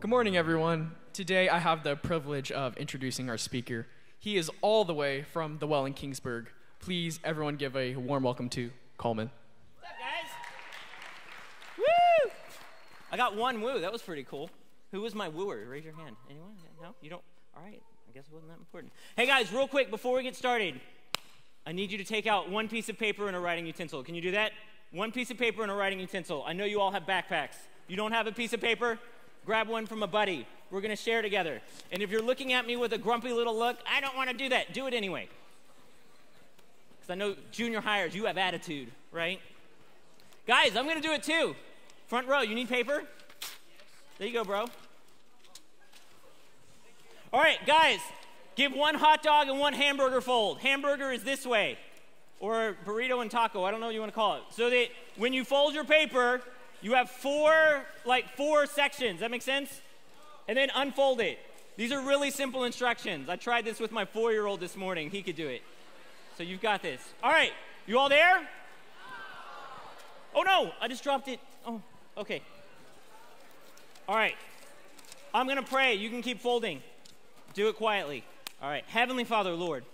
Good morning, everyone. Today I have the privilege of introducing our speaker. He is all the way from the Well in Kingsburg. Please, everyone, give a warm welcome to Coleman. What's up, guys? Woo! I got one woo. That was pretty cool. Who was my wooer? Raise your hand. Anyone? No? You don't? All right. I guess it wasn't that important. Hey, guys, real quick before we get started, I need you to take out one piece of paper and a writing utensil. Can you do that? One piece of paper and a writing utensil. I know you all have backpacks. You don't have a piece of paper? Grab one from a buddy. We're going to share together. And if you're looking at me with a grumpy little look, I don't want to do that. Do it anyway. Because I know junior hires, you have attitude, right? Guys, I'm going to do it too. Front row, you need paper? There you go, bro. All right, guys, give one hot dog and one hamburger fold. Hamburger is this way, or burrito and taco, I don't know what you want to call it. So that when you fold your paper, you have four, like four sections. That makes sense? And then unfold it. These are really simple instructions. I tried this with my four year old this morning. He could do it. So you've got this. All right, you all there? Oh no, I just dropped it. Oh, okay. All right. I'm going to pray. You can keep folding. Do it quietly. All right. Heavenly Father, Lord.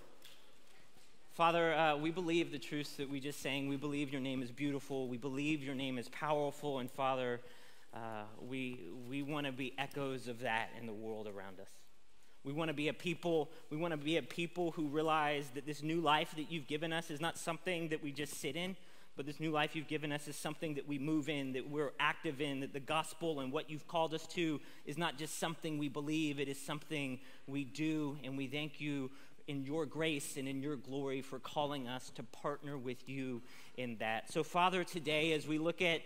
Father, uh, we believe the truths that we just sang. We believe your name is beautiful. We believe your name is powerful. And Father, uh, we, we want to be echoes of that in the world around us. We want to be a people, we want to be a people who realize that this new life that you've given us is not something that we just sit in, but this new life you've given us is something that we move in, that we're active in, that the gospel and what you've called us to is not just something we believe, it is something we do. And we thank you in your grace and in your glory for calling us to partner with you in that. So Father, today as we look at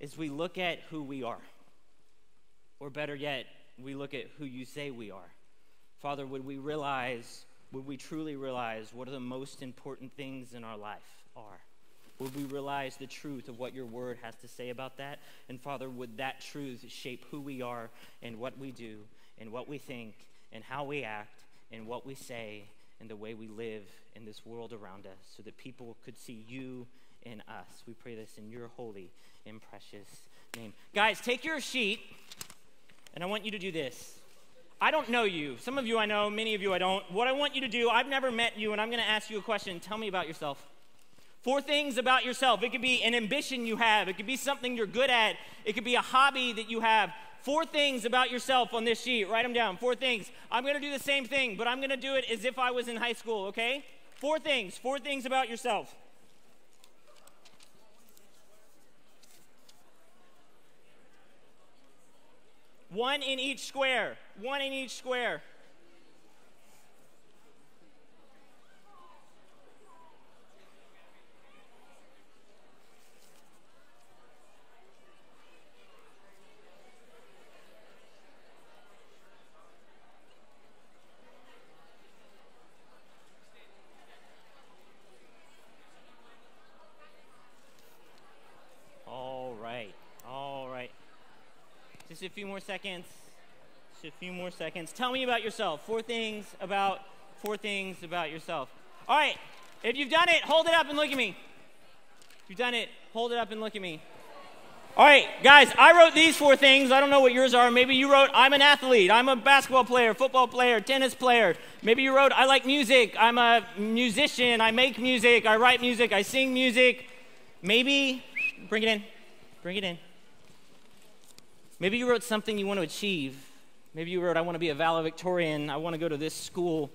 as we look at who we are, or better yet, we look at who you say we are. Father, would we realize, would we truly realize what are the most important things in our life are? Would we realize the truth of what your word has to say about that? And Father, would that truth shape who we are and what we do and what we think and how we act and what we say and the way we live in this world around us so that people could see you in us. We pray this in your holy and precious name. Guys, take your sheet and I want you to do this. I don't know you. Some of you I know, many of you I don't. What I want you to do, I've never met you, and I'm going to ask you a question. Tell me about yourself. Four things about yourself. It could be an ambition you have, it could be something you're good at, it could be a hobby that you have. Four things about yourself on this sheet. Write them down. Four things. I'm going to do the same thing, but I'm going to do it as if I was in high school, okay? Four things. Four things about yourself. One in each square. One in each square. All right. All right. Just a few more seconds. Just a few more seconds. Tell me about yourself. Four things about four things about yourself. All right. If you've done it, hold it up and look at me. If you've done it, hold it up and look at me. All right, guys, I wrote these four things. I don't know what yours are. Maybe you wrote, I'm an athlete. I'm a basketball player, football player, tennis player. Maybe you wrote, I like music. I'm a musician. I make music. I write music. I sing music. Maybe, bring it in. Bring it in. Maybe you wrote something you want to achieve. Maybe you wrote, I want to be a valedictorian. I want to go to this school.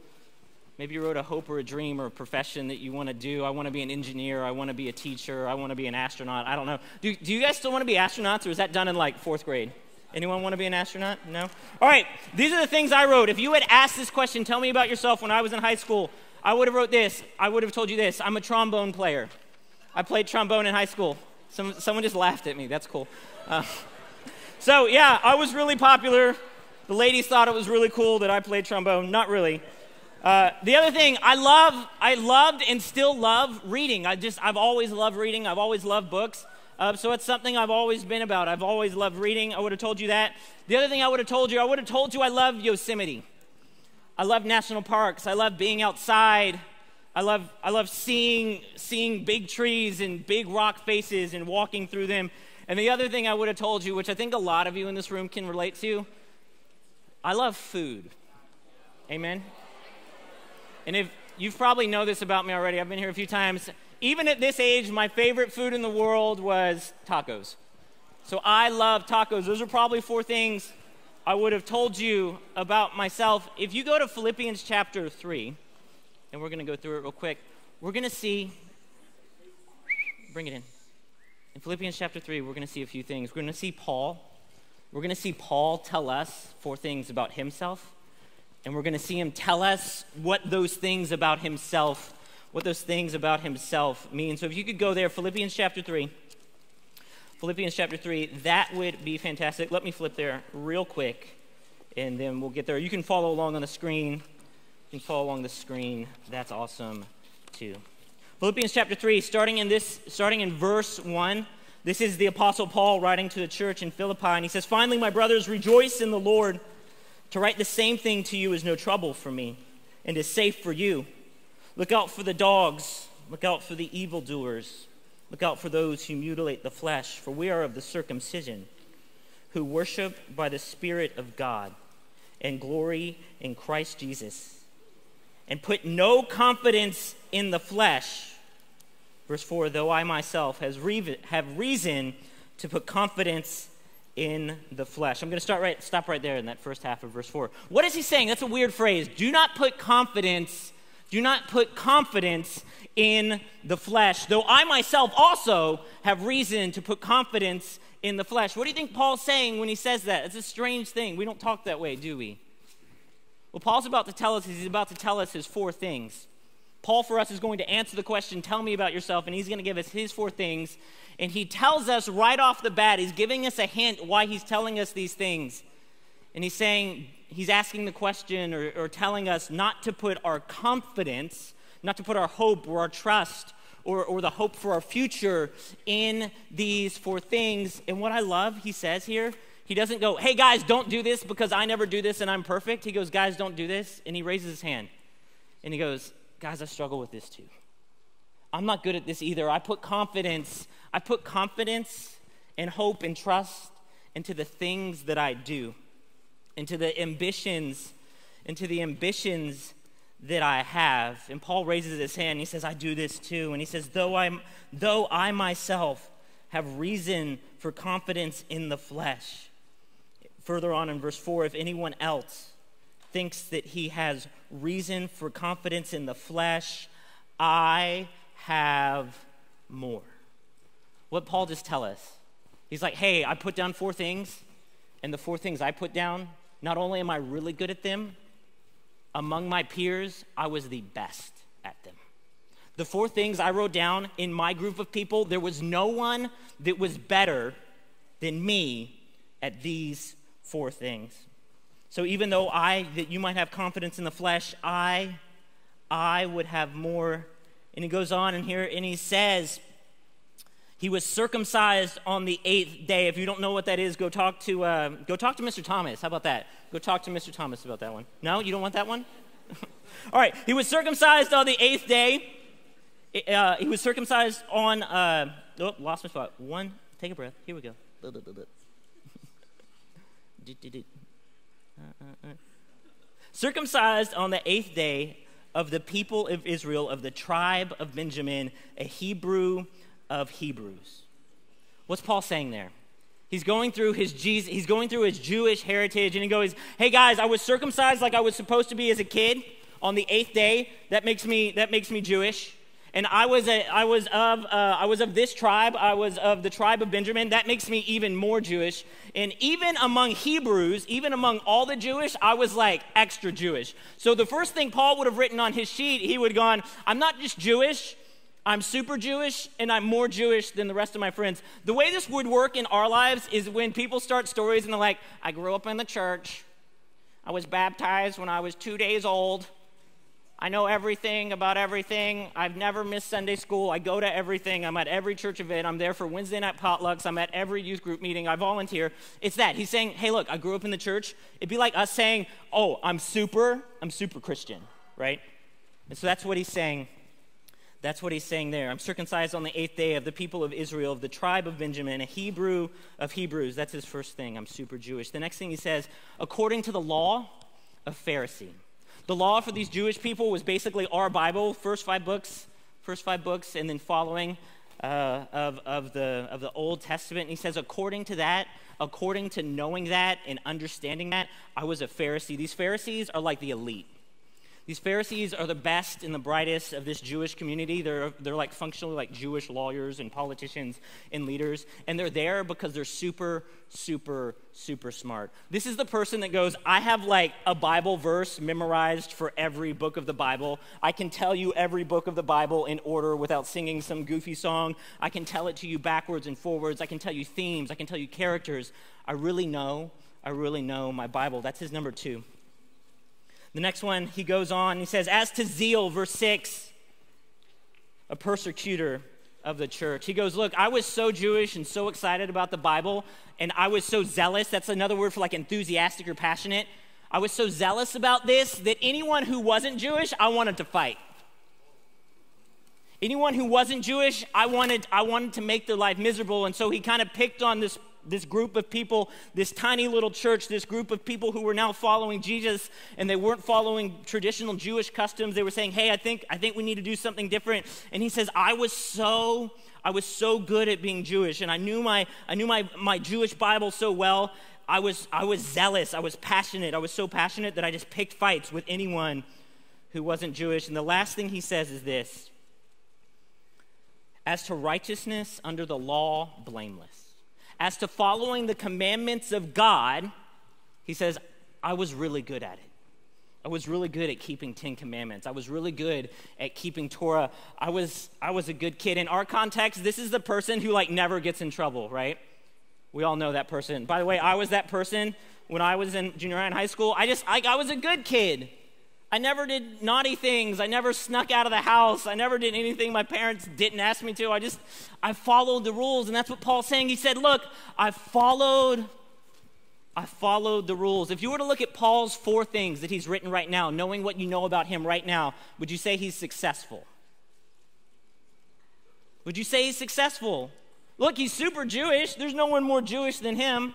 Maybe you wrote a hope or a dream or a profession that you want to do. I want to be an engineer. I want to be a teacher. I want to be an astronaut. I don't know. Do, do you guys still want to be astronauts or is that done in like fourth grade? Anyone want to be an astronaut? No? All right, these are the things I wrote. If you had asked this question, tell me about yourself when I was in high school, I would have wrote this. I would have told you this. I'm a trombone player. I played trombone in high school. Some, someone just laughed at me. That's cool. Uh, so, yeah, I was really popular. The ladies thought it was really cool that I played trombone. Not really. Uh, the other thing, I love, I loved and still love reading. I just, I've always loved reading. I've always loved books. Uh, so it's something I've always been about. I've always loved reading. I would have told you that. The other thing I would have told you, I would have told you I love Yosemite. I love national parks. I love being outside. I love, I love seeing, seeing big trees and big rock faces and walking through them. And the other thing I would have told you, which I think a lot of you in this room can relate to, I love food. Amen? And if you've probably know this about me already, I've been here a few times. Even at this age, my favorite food in the world was tacos. So I love tacos. Those are probably four things I would have told you about myself. If you go to Philippians chapter 3, and we're going to go through it real quick, we're going to see, bring it in. In Philippians chapter 3, we're going to see a few things. We're going to see Paul. We're going to see Paul tell us four things about himself. And we're going to see him tell us what those things about himself, what those things about himself mean. So if you could go there, Philippians chapter 3. Philippians chapter 3, that would be fantastic. Let me flip there real quick, and then we'll get there. You can follow along on the screen. You can follow along the screen. That's awesome, too. Philippians chapter 3, starting in this, starting in verse 1. This is the Apostle Paul writing to the church in Philippi, and he says, Finally, my brothers, rejoice in the Lord. To write the same thing to you is no trouble for me and is safe for you. Look out for the dogs, look out for the evildoers, look out for those who mutilate the flesh, for we are of the circumcision, who worship by the Spirit of God and glory in Christ Jesus, and put no confidence in the flesh. Verse 4 Though I myself has re- have reason to put confidence in the flesh. I'm going to start right, stop right there in that first half of verse 4. What is he saying? That's a weird phrase. Do not put confidence, do not put confidence in the flesh, though I myself also have reason to put confidence in the flesh. What do you think Paul's saying when he says that? It's a strange thing. We don't talk that way, do we? Well, Paul's about to tell us, he's about to tell us his four things. Paul, for us, is going to answer the question, Tell me about yourself, and he's going to give us his four things and he tells us right off the bat, he's giving us a hint why he's telling us these things. And he's saying, he's asking the question or, or telling us not to put our confidence, not to put our hope or our trust or, or the hope for our future in these four things. And what I love, he says here, he doesn't go, hey guys, don't do this because I never do this and I'm perfect. He goes, guys, don't do this. And he raises his hand and he goes, guys, I struggle with this too. I'm not good at this either. I put confidence I put confidence and hope and trust into the things that I do, into the ambitions, into the ambitions that I have. And Paul raises his hand. And he says, I do this too. And he says, though, I'm, though I myself have reason for confidence in the flesh. Further on in verse 4, if anyone else thinks that he has reason for confidence in the flesh, I have more. What Paul just tell us? He's like, hey, I put down four things, and the four things I put down, not only am I really good at them, among my peers, I was the best at them. The four things I wrote down in my group of people, there was no one that was better than me at these four things. So even though I that you might have confidence in the flesh, I I would have more. And he goes on in here and he says, he was circumcised on the eighth day. If you don't know what that is, go talk to uh, go talk to Mr. Thomas. How about that? Go talk to Mr. Thomas about that one. No, you don't want that one. All right. He was circumcised on the eighth day. Uh, he was circumcised on. Uh, oh, lost my spot. One. Take a breath. Here we go. circumcised on the eighth day of the people of Israel, of the tribe of Benjamin, a Hebrew of Hebrews. What's Paul saying there? He's going through his Jesus, he's going through his Jewish heritage, and he goes, "Hey guys, I was circumcised like I was supposed to be as a kid on the eighth day. That makes me that makes me Jewish." And I was, a, I, was of, uh, I was of this tribe. I was of the tribe of Benjamin. That makes me even more Jewish. And even among Hebrews, even among all the Jewish, I was like extra Jewish. So the first thing Paul would have written on his sheet, he would have gone, I'm not just Jewish, I'm super Jewish and I'm more Jewish than the rest of my friends. The way this would work in our lives is when people start stories and they're like, I grew up in the church. I was baptized when I was two days old. I know everything about everything. I've never missed Sunday school. I go to everything. I'm at every church event. I'm there for Wednesday night potlucks. I'm at every youth group meeting. I volunteer. It's that. He's saying, hey, look, I grew up in the church. It'd be like us saying, oh, I'm super, I'm super Christian, right? And so that's what he's saying That's what he's saying there. I'm circumcised on the eighth day of the people of Israel, of the tribe of Benjamin, a Hebrew of Hebrews. That's his first thing. I'm super Jewish. The next thing he says, according to the law of Pharisee. The law for these Jewish people was basically our Bible, first five books, first five books, and then following uh, of, of, the, of the Old Testament. And he says, according to that, according to knowing that and understanding that, I was a Pharisee. These Pharisees are like the elite. These Pharisees are the best and the brightest of this Jewish community. They're, they're like functionally like Jewish lawyers and politicians and leaders. And they're there because they're super, super, super smart. This is the person that goes, I have like a Bible verse memorized for every book of the Bible. I can tell you every book of the Bible in order without singing some goofy song. I can tell it to you backwards and forwards. I can tell you themes. I can tell you characters. I really know, I really know my Bible. That's his number two. The next one, he goes on, he says, As to zeal, verse 6, a persecutor of the church. He goes, Look, I was so Jewish and so excited about the Bible, and I was so zealous. That's another word for like enthusiastic or passionate. I was so zealous about this that anyone who wasn't Jewish, I wanted to fight. Anyone who wasn't Jewish, I wanted, I wanted to make their life miserable. And so he kind of picked on this this group of people, this tiny little church, this group of people who were now following Jesus and they weren't following traditional Jewish customs. They were saying, "Hey, I think I think we need to do something different." And he says, "I was so I was so good at being Jewish and I knew my I knew my my Jewish Bible so well. I was I was zealous, I was passionate. I was so passionate that I just picked fights with anyone who wasn't Jewish." And the last thing he says is this: As to righteousness under the law, blameless as to following the commandments of God, he says, I was really good at it. I was really good at keeping 10 commandments. I was really good at keeping Torah. I was I was a good kid. In our context, this is the person who like never gets in trouble, right? We all know that person. By the way, I was that person when I was in junior high and high school. I just I, I was a good kid. I never did naughty things. I never snuck out of the house. I never did anything my parents didn't ask me to. I just, I followed the rules. And that's what Paul's saying. He said, Look, I followed, I followed the rules. If you were to look at Paul's four things that he's written right now, knowing what you know about him right now, would you say he's successful? Would you say he's successful? Look, he's super Jewish. There's no one more Jewish than him.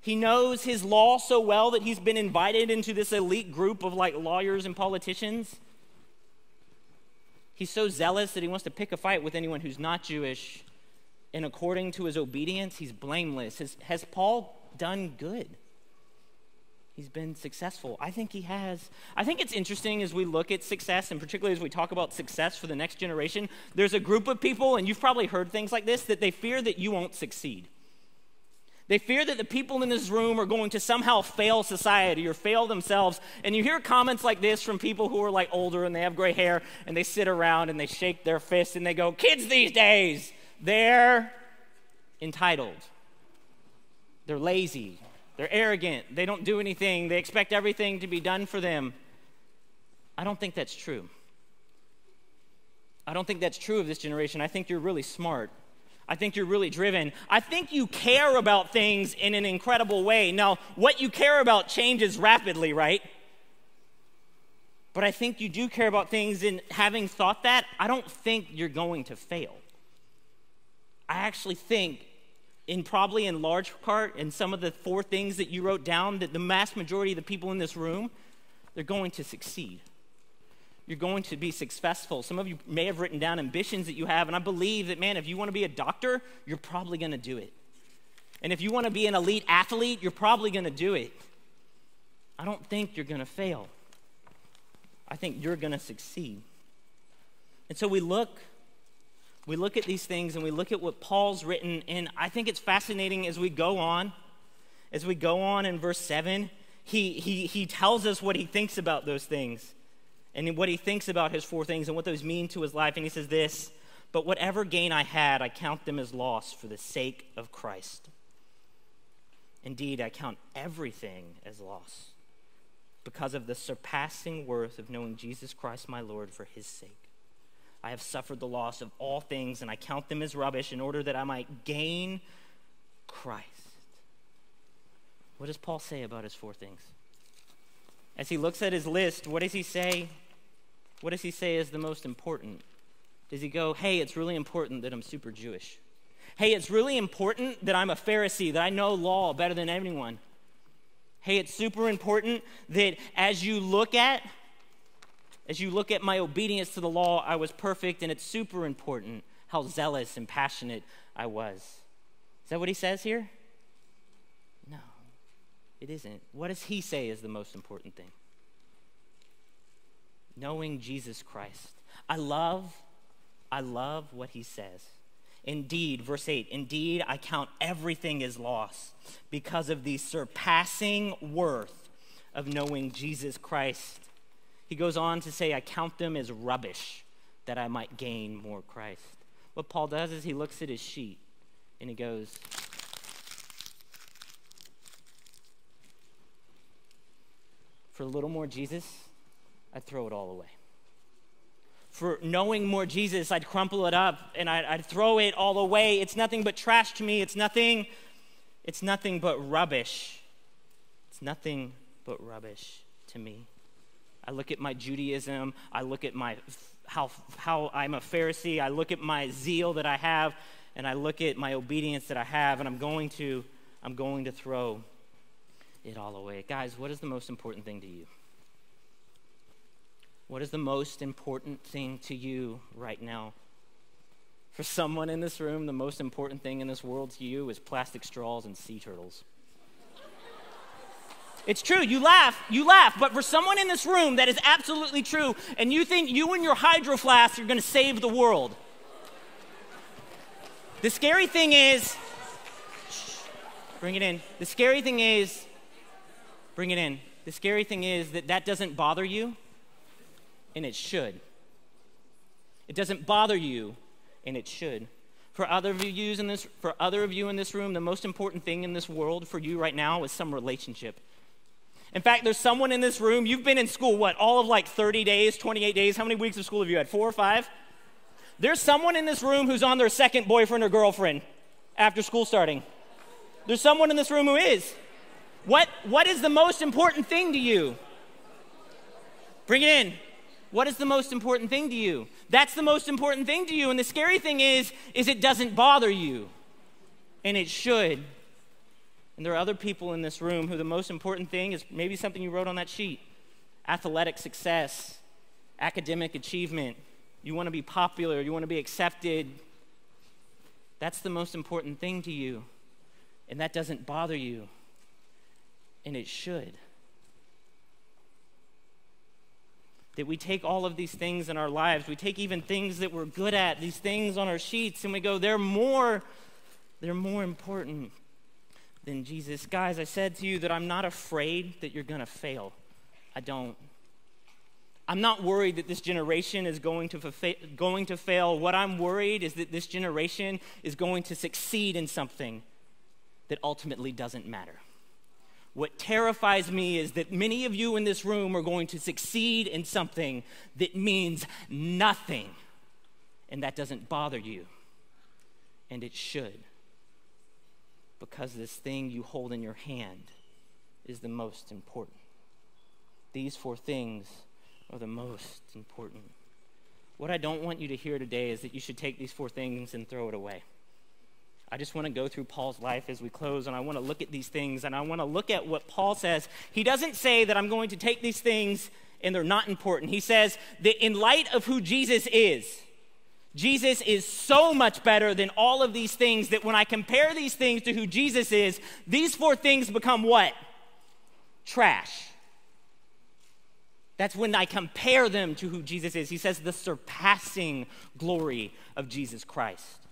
He knows his law so well that he's been invited into this elite group of like lawyers and politicians. He's so zealous that he wants to pick a fight with anyone who's not Jewish. And according to his obedience, he's blameless. Has, has Paul done good? He's been successful. I think he has. I think it's interesting as we look at success, and particularly as we talk about success for the next generation. There's a group of people, and you've probably heard things like this, that they fear that you won't succeed. They fear that the people in this room are going to somehow fail society or fail themselves. And you hear comments like this from people who are like older and they have gray hair and they sit around and they shake their fists and they go, Kids these days, they're entitled. They're lazy. They're arrogant. They don't do anything. They expect everything to be done for them. I don't think that's true. I don't think that's true of this generation. I think you're really smart. I think you're really driven. I think you care about things in an incredible way. Now, what you care about changes rapidly, right? But I think you do care about things, and having thought that, I don't think you're going to fail. I actually think, in probably in large part, in some of the four things that you wrote down, that the mass majority of the people in this room, they're going to succeed you're going to be successful. Some of you may have written down ambitions that you have, and I believe that, man, if you want to be a doctor, you're probably going to do it. And if you want to be an elite athlete, you're probably going to do it. I don't think you're going to fail. I think you're going to succeed. And so we look we look at these things and we look at what Paul's written and I think it's fascinating as we go on as we go on in verse 7 he he he tells us what he thinks about those things and what he thinks about his four things and what those mean to his life. And he says this But whatever gain I had, I count them as loss for the sake of Christ. Indeed, I count everything as loss because of the surpassing worth of knowing Jesus Christ my Lord for his sake. I have suffered the loss of all things, and I count them as rubbish in order that I might gain Christ. What does Paul say about his four things? As he looks at his list, what does he say? What does he say is the most important? Does he go, hey, it's really important that I'm super Jewish? Hey, it's really important that I'm a Pharisee, that I know law better than anyone. Hey, it's super important that as you look at as you look at my obedience to the law, I was perfect, and it's super important how zealous and passionate I was. Is that what he says here? It isn't. What does he say is the most important thing? Knowing Jesus Christ. I love, I love what he says. Indeed, verse 8, indeed, I count everything as loss because of the surpassing worth of knowing Jesus Christ. He goes on to say, I count them as rubbish that I might gain more Christ. What Paul does is he looks at his sheet and he goes, For a little more Jesus, I'd throw it all away for knowing more Jesus, I'd crumple it up and I'd, I'd, throw it all away. It's nothing but trash to me. It's nothing, it's nothing but rubbish. It's nothing but rubbish to me. I look at my Judaism. I look at my how, how I'm a Pharisee. I look at my zeal that I have, and I look at my obedience that I have, and I'm going to, I'm going to throw it all away. Guys, what is the most important thing to you? What is the most important thing to you right now? For someone in this room, the most important thing in this world to you is plastic straws and sea turtles. It's true. You laugh, you laugh. But for someone in this room, that is absolutely true. And you think you and your hydro flask are going to save the world. The scary thing is, bring it in. The scary thing is, bring it in. The scary thing is that that doesn't bother you and it should. It doesn't bother you, and it should. For other of you in this, for other of you in this room, the most important thing in this world for you right now is some relationship. In fact, there's someone in this room, you've been in school, what, all of like 30 days, 28 days? How many weeks of school have you had? Four or five? There's someone in this room who's on their second boyfriend or girlfriend after school starting. There's someone in this room who is. What, what is the most important thing to you? Bring it in. What is the most important thing to you? That's the most important thing to you. And the scary thing is, is it doesn't bother you. And it should. And there are other people in this room who the most important thing is maybe something you wrote on that sheet athletic success, academic achievement. You want to be popular, you want to be accepted. That's the most important thing to you. And that doesn't bother you. And it should. that we take all of these things in our lives, we take even things that we're good at, these things on our sheets, and we go, they're more, they're more important than Jesus. Guys, I said to you that I'm not afraid that you're going to fail. I don't. I'm not worried that this generation is going to, fa- going to fail. What I'm worried is that this generation is going to succeed in something that ultimately doesn't matter. What terrifies me is that many of you in this room are going to succeed in something that means nothing, and that doesn't bother you. And it should, because this thing you hold in your hand is the most important. These four things are the most important. What I don't want you to hear today is that you should take these four things and throw it away. I just want to go through Paul's life as we close, and I want to look at these things, and I want to look at what Paul says. He doesn't say that I'm going to take these things and they're not important. He says that in light of who Jesus is, Jesus is so much better than all of these things that when I compare these things to who Jesus is, these four things become what? Trash. That's when I compare them to who Jesus is. He says the surpassing glory of Jesus Christ.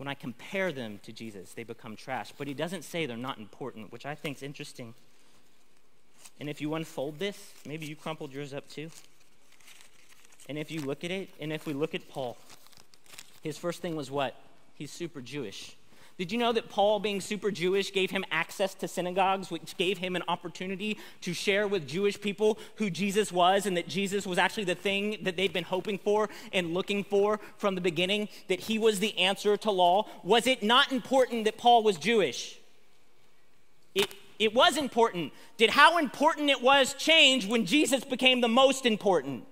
When I compare them to Jesus, they become trash. But he doesn't say they're not important, which I think is interesting. And if you unfold this, maybe you crumpled yours up too. And if you look at it, and if we look at Paul, his first thing was what? He's super Jewish. Did you know that Paul, being super Jewish, gave him access to synagogues, which gave him an opportunity to share with Jewish people who Jesus was and that Jesus was actually the thing that they'd been hoping for and looking for from the beginning, that he was the answer to law? Was it not important that Paul was Jewish? It, It was important. Did how important it was change when Jesus became the most important?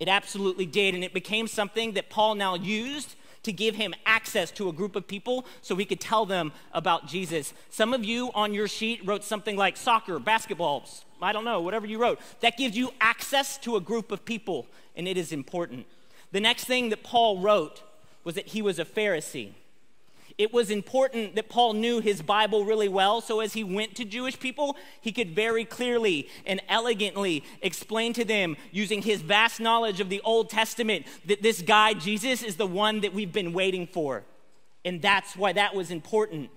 It absolutely did. And it became something that Paul now used to give him access to a group of people so he could tell them about Jesus. Some of you on your sheet wrote something like soccer, basketballs, I don't know, whatever you wrote. That gives you access to a group of people, and it is important. The next thing that Paul wrote was that he was a Pharisee. It was important that Paul knew his Bible really well, so as he went to Jewish people, he could very clearly and elegantly explain to them, using his vast knowledge of the Old Testament, that this guy, Jesus, is the one that we've been waiting for. And that's why that was important.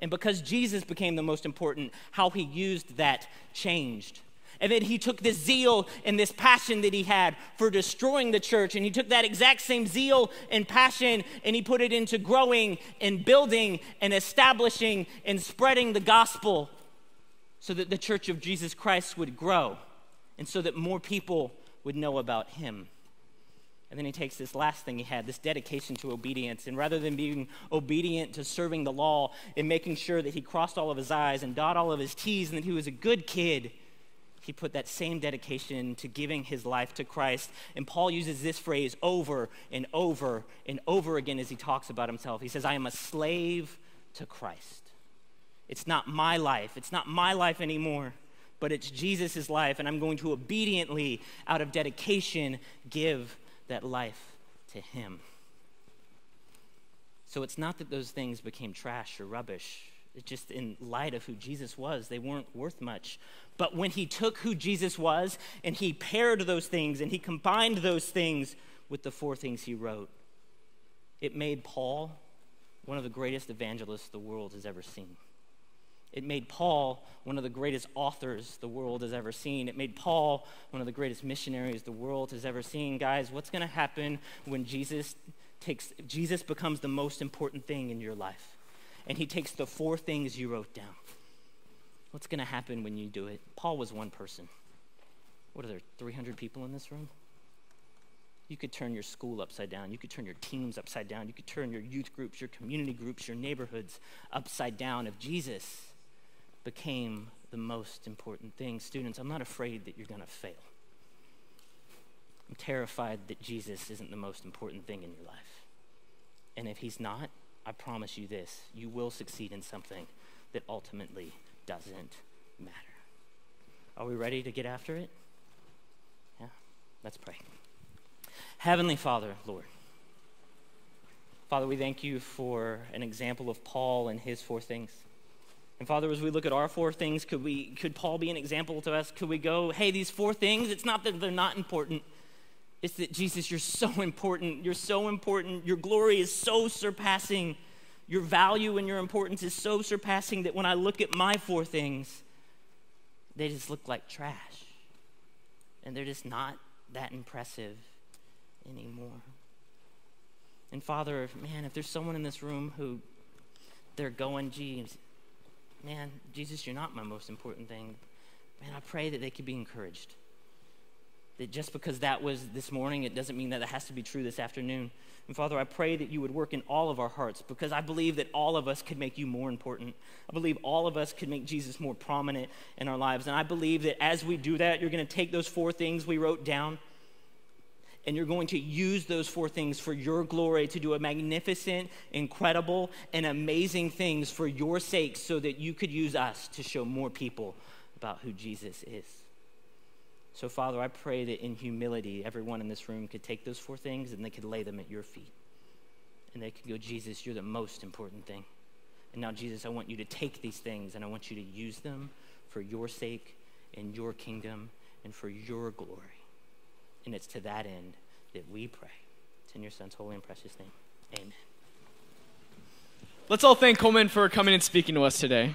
And because Jesus became the most important, how he used that changed. And then he took this zeal and this passion that he had for destroying the church, and he took that exact same zeal and passion and he put it into growing and building and establishing and spreading the gospel so that the church of Jesus Christ would grow and so that more people would know about him. And then he takes this last thing he had, this dedication to obedience. And rather than being obedient to serving the law and making sure that he crossed all of his I's and dot all of his T's and that he was a good kid, he put that same dedication to giving his life to Christ. And Paul uses this phrase over and over and over again as he talks about himself. He says, I am a slave to Christ. It's not my life, it's not my life anymore, but it's Jesus' life. And I'm going to obediently, out of dedication, give that life to him. So it's not that those things became trash or rubbish just in light of who Jesus was, they weren't worth much. But when he took who Jesus was and he paired those things and he combined those things with the four things he wrote, it made Paul one of the greatest evangelists the world has ever seen. It made Paul one of the greatest authors the world has ever seen. It made Paul one of the greatest missionaries the world has ever seen. Guys, what's going to happen when Jesus takes Jesus becomes the most important thing in your life? And he takes the four things you wrote down. What's going to happen when you do it? Paul was one person. What are there, 300 people in this room? You could turn your school upside down. You could turn your teams upside down. You could turn your youth groups, your community groups, your neighborhoods upside down if Jesus became the most important thing. Students, I'm not afraid that you're going to fail. I'm terrified that Jesus isn't the most important thing in your life. And if he's not, I promise you this you will succeed in something that ultimately doesn't matter. Are we ready to get after it? Yeah, let's pray. Heavenly Father, Lord, Father, we thank you for an example of Paul and his four things. And Father, as we look at our four things, could we could Paul be an example to us? Could we go, hey, these four things, it's not that they're not important. It's that Jesus, you're so important. You're so important. Your glory is so surpassing. Your value and your importance is so surpassing that when I look at my four things, they just look like trash. And they're just not that impressive anymore. And Father, man, if there's someone in this room who they're going, geez, man, Jesus, you're not my most important thing, man, I pray that they could be encouraged that just because that was this morning, it doesn't mean that it has to be true this afternoon. And Father, I pray that you would work in all of our hearts because I believe that all of us could make you more important. I believe all of us could make Jesus more prominent in our lives. And I believe that as we do that, you're going to take those four things we wrote down and you're going to use those four things for your glory to do a magnificent, incredible, and amazing things for your sake so that you could use us to show more people about who Jesus is. So, Father, I pray that in humility, everyone in this room could take those four things and they could lay them at your feet. And they could go, Jesus, you're the most important thing. And now, Jesus, I want you to take these things and I want you to use them for your sake and your kingdom and for your glory. And it's to that end that we pray. It's in your Son's holy and precious name. Amen. Let's all thank Coleman for coming and speaking to us today.